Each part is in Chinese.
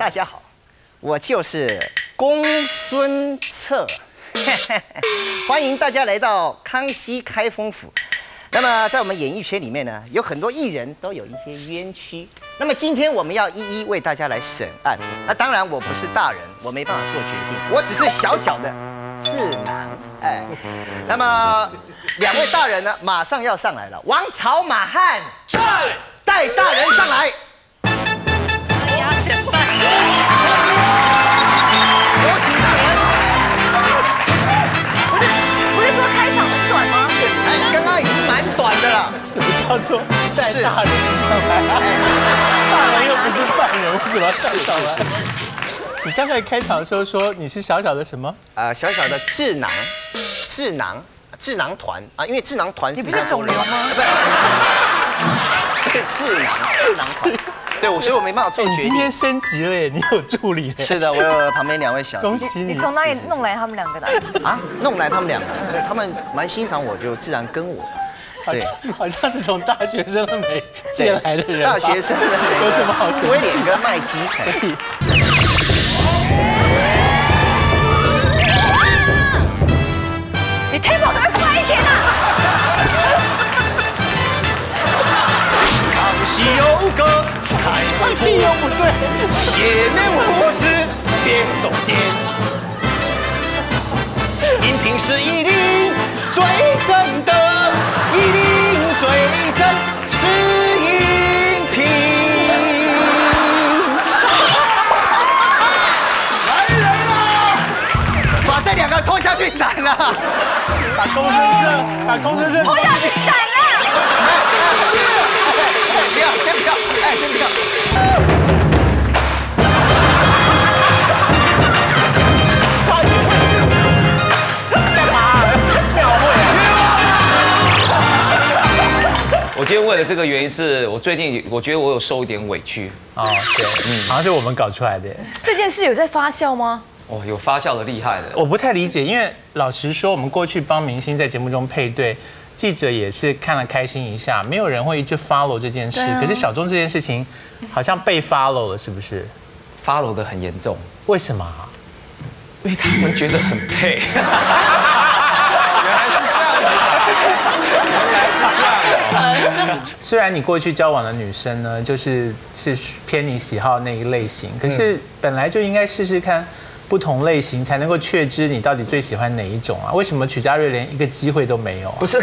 大家好，我就是公孙策，欢迎大家来到康熙开封府。那么在我们演艺圈里面呢，有很多艺人都有一些冤屈。那么今天我们要一一为大家来审案。那当然我不是大人，我没办法做决定，我只是小小的智囊。哎，那么两位大人呢，马上要上来了。王朝、马汉，在带大人上来。压前叫做带大人上来啊？大人又不是犯人，为什么要带上来？是是是是是。你刚才开场的时候说你是小小的什么？呃，小小的智囊，智囊，智囊团啊，因为智囊团你不是肿瘤吗不是，是智囊，智囊团。对，我所以我没办法做决定今天。升级了耶，你有助理耶，是的，我有旁边两位小恭喜你！你从哪里弄来他们两个的？啊，弄来他们两个，对他们蛮欣赏我，就自然跟我。好像好像是从大学生的美借来的人，大学生的美有什么好生威气廉跟麦基。你 tempo 再快一点啊！康熙有个开封府，又不对，铁面胡子编中间，银瓶是一领最真的，一领最真是银瓶。来人啊！把这两个拖下去斩了。把公孙策，把公孙策拖下去斩了！不要，先不要，哎，先不要。今天为了这个原因是，我最近我觉得我有受一点委屈，哦，对，嗯好像是我们搞出来的。这件事有在发酵吗？哦，有发酵的厉害的。我不太理解，因为老实说，我们过去帮明星在节目中配对，记者也是看了开心一下，没有人会一直 follow 这件事。啊可是小钟这件事情好像被 follow 了，是不是？follow 的很严重，为什么啊？因为他们觉得很配。虽然你过去交往的女生呢，就是是偏你喜好那一类型，可是本来就应该试试看不同类型，才能够确知你到底最喜欢哪一种啊？为什么曲家瑞连一个机会都没有啊？不是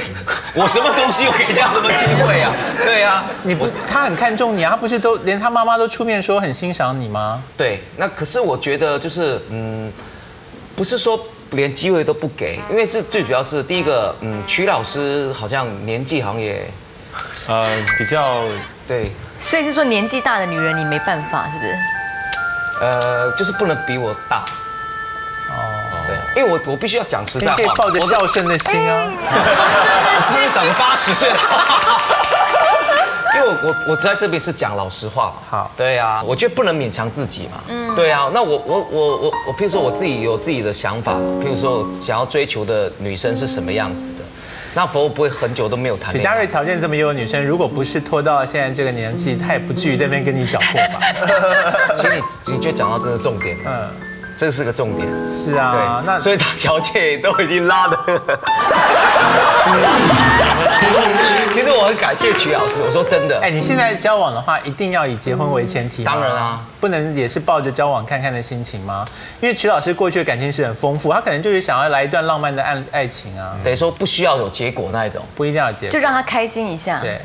我什么东西，我给人家什么机会啊？对啊，你不，他很看重你啊，他不是都连他妈妈都出面说很欣赏你吗？对，那可是我觉得就是嗯，不是说连机会都不给，因为是最主要是第一个，嗯，曲老师好像年纪好像也呃，比较对，所以是说年纪大的女人你没办法，是不是？呃，就是不能比我大。哦，对，因为我我必须要讲实在话，你可以抱着我孝顺的心啊。我不是长八十岁了。因为我我我在这边是讲老实话嘛，好对啊，我觉得不能勉强自己嘛，嗯，对啊，那我我我我我，譬如说我自己有自己的想法，譬如说我想要追求的女生是什么样子的，那否则不会很久都没有谈许佳瑞。条件这么优的女生，如果不是拖到现在这个年纪，她也不至于在那边跟你搅和吧？所以你你就讲到这个重点了，嗯，这个是个重点，是啊对，，那所以她条件都已经拉的。其实我很感谢曲老师，我说真的，哎，你现在交往的话，一定要以结婚为前提吗当然啊，不能也是抱着交往看看的心情吗？因为曲老师过去的感情是很丰富，他可能就是想要来一段浪漫的爱爱情啊，等于说不需要有结果那一种。不一定要结就让他开心一下。对。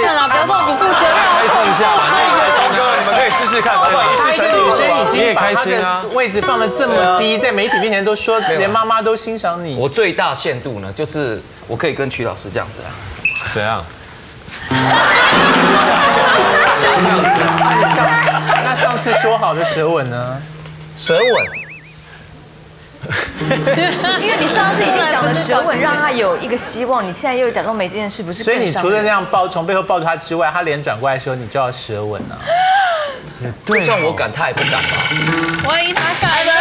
算了，不要这么不负责任。开心一下嘛。那个小哥，你们可以试试看，不管你他一个女生已经把她的。位置放得这么低，在媒体面前都说连妈妈都欣赏你。我最大限度呢，就是我可以跟曲老师这样子啊，怎样？那你上那上次说好的舌吻呢？舌吻。因为你上次已经讲了舌吻，让他有一个希望，你现在又假装没这件事，不是所以？你除了那样抱从背后抱住他之外，他脸转过来的时候，你就要舌吻啊。就算我敢，他也不敢吧？万一他敢了，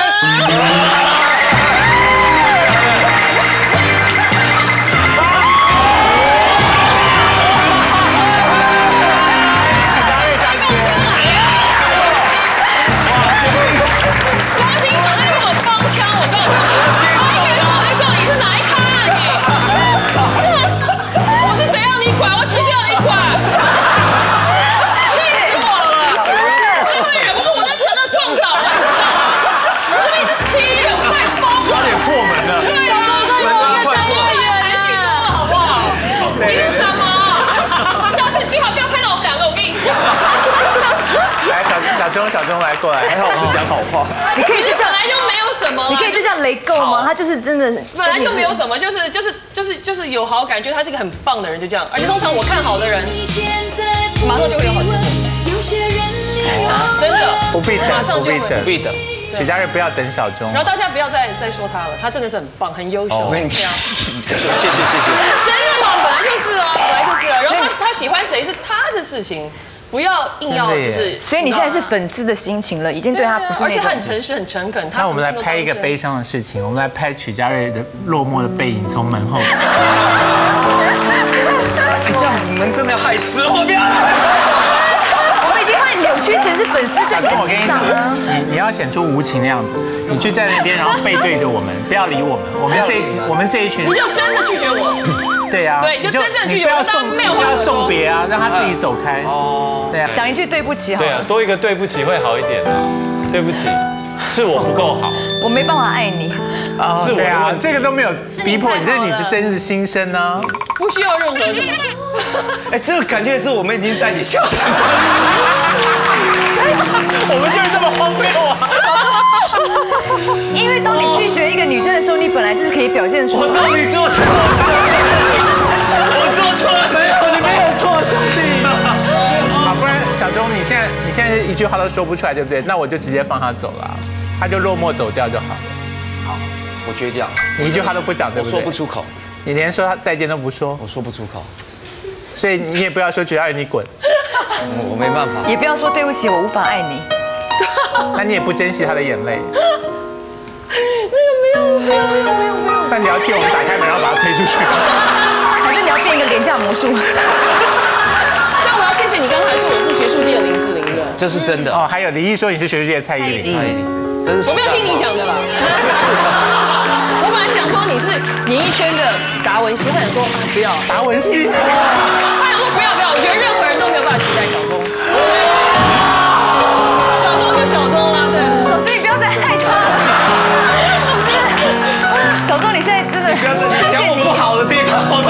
话。你可以就这样，本来就没有什么，你可以就这样雷够吗？他就是真的，本来就没有什么，就是就是就是就是有好感，觉得他是一个很棒的人，就这样。而且通常我看好的人，马上就会有好结果，真的不必等马上就会不必等不必等。许家瑞不要等小钟然。后大家不要再再说他了，他真的是很棒，很优秀。我跟你对啊 谢谢谢谢。真的吗？本来就是啊，本来就是啊。然后他他喜欢谁是他的事情，不要硬要的就是。所以你现在是粉丝的心情了，已经对他不是而且。他很诚实，很诚恳。他那我们来拍一个悲伤的事情，我们来拍曲家瑞的落寞的背影从门后。哎，这样你们真的要害死我！不要。我们已经把你扭曲成是粉丝在你的我跟你心上你你要显出无情的样子，你去在那边，然后背对着我们，不要理我们。我们这我们这一群你，就真的拒绝我。对啊，对就真正拒绝不要送，没有不要话送别啊，让他自己走开。哦，对啊。讲一句对不起好了，，对啊多一个对不起会好一点啊。对不起，是我不够好。我没办法爱你。哦是我啊这个都没有逼迫你，这是你的真实心声呢。不需要任何什么。哎，这个感觉是我们已经在一起笑。我们就是这么荒谬啊！因为当你拒绝一个女生的时候，你本来就是可以表现出我到底做错了什么？我做错了没有？你没有错，兄弟。好，不然小钟，你现在你现在一句话都说不出来，对不对？那我就直接放他走了，他就落寞走掉就好了。好我倔强，你一句话都不讲，对不对？说不出口，你连说他再见都不说，我说不出口，所以你也不要说绝爱你滚，我我没办法。也不要说对不起，我无法爱你。那你也不珍惜他的眼泪。没有没有没有没有没有。那 你要替我们打开门，然后把他推出去。反正你要变一个廉价魔术？但我要谢谢你刚才说我是学术界的林志玲的，这是真的。哦，还有李毅说你是学术界的蔡依林，蔡依林，真是。我没有听你讲的啦。我本来想说你是演艺圈的达文西，他想说啊不要，达文西。他想说不要不要，我觉得任何人都没有办法取代小钟。在真的，谢谢你讲我不。好的地方，我都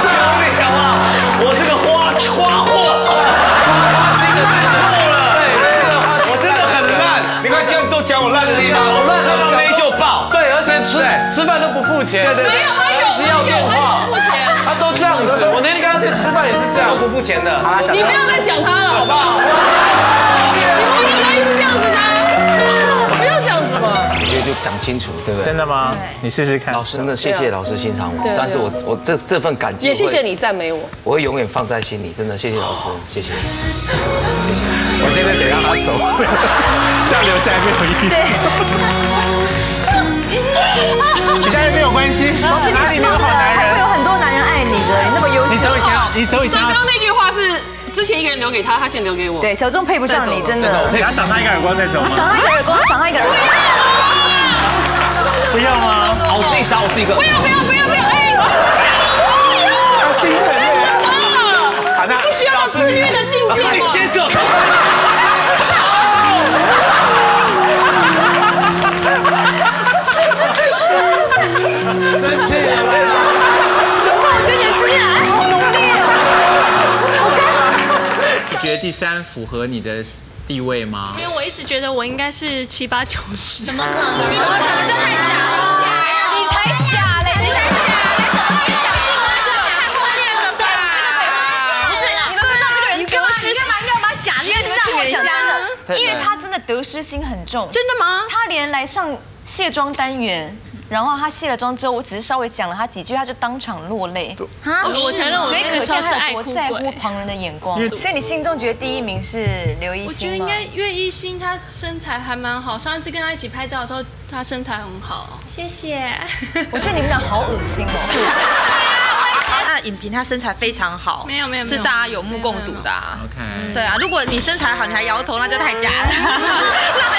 求你好不好？我这个花花货，花心的太透了。我真的很烂。你看这样都讲我烂的地方，我烂看到没就爆。对，而且吃对吃饭都不付钱。对对没有，他有，一直要电他有话付钱。他都这样子。我那天跟他去吃饭也是这样我。不付钱的。你不要再讲他了，好不好？就讲清楚，对不对？真的吗？你试试看。老师，真的谢谢老师欣赏我但是我我这这份感激，也谢谢，你赞美我。我会永远放在心里，真的谢谢老师，谢谢。我真的得让他走，这样留下来没有意思。其他人没有关系，老师，你哪里没有好男人？还会有很多男人爱你的，你那么优秀。你走以前，你走以前要刚刚那之前一个人留给他，他先留给我。对，小众配不上你，真的。给他赏他一个耳光再走？赏他一个耳光，赏他一个耳光。不要吗？好，我自己杀我自己一个。不要不要不要不要！哎，第三符合你的地位吗？因为我一直觉得我应该是七八九十，怎么可能？七八九十。才假你才假嘞！你才不是，你们不知道这个人得失，干嘛一定要把假这件事让我讲真的？因为他真的。得失心很重。真的。吗？他连来上卸妆单元，然后他卸了妆之后，我只是稍微讲了他几句，他就当场落泪。啊我承认我所以可见他有多是爱哭鬼。在乎旁人的眼光。所以你心中觉得第一名是刘一我觉？得应该因为一星他身材还蛮好，上一次跟他一起拍照的时候，他身材很好。谢谢。我觉得你们俩好恶心哦。他的影评他身材非常好，没有没有没有是大家有目共睹的、啊。OK。对啊，如果你身材好，你还摇头，那就太假了。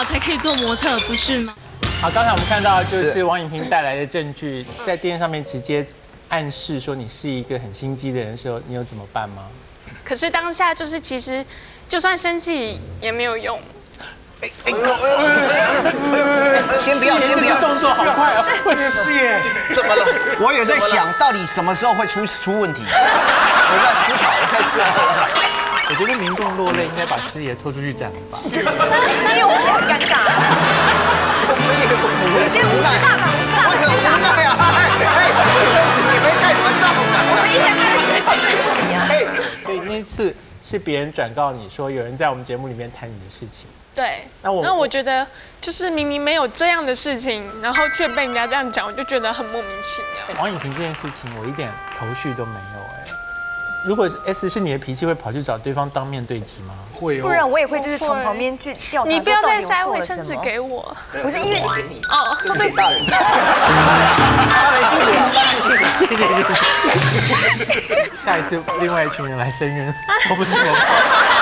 好才可以做模特，不是吗？好，刚才我们看到就是王颖平带来的证据，在电视上面直接暗示说你是一个很心机的人的时候，你有怎么办吗？可是当下就是其实就算生气也没有用。先不要，先不要，动作好快哦，会是耶。怎么了？我也在想到底什么时候会出出问题，我在思考，我在思考。我觉得民众落泪应该把师爷拖出去斩了吧？是因为我们很尴尬。我们也不有些无知大法，无知大，我很无奈啊！哎哎，你们干什么章我们一天开始讨论你啊。所以那次是别人转告你说有人在我们节目里面谈你的事情，对，那我那我觉得就是明明没有这样的事情，然后却被人家这样讲，我就觉得很莫名其妙。王颖平这件事情我一点头绪都没有哎。如果是 S 是你的脾气，会跑去找对方当面对质吗？会哦不然我也会就是从旁边去调查。你不要再塞卫生纸给我。不是因为哦，都是大人，大人辛苦了，大人辛苦，谢谢谢谢。下一次另外一群人来生日，我们怎么办？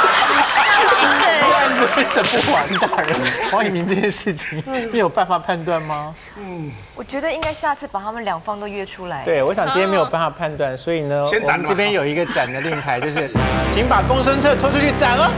案子会审不完，大人。王以明这件事情，你有办法判断吗？嗯我觉得应该下次把他们两方都约出来。对，我想今天没有办法判断，所以呢，我们这边有一个斩的令牌，就是请把公孙策拖出去斩了。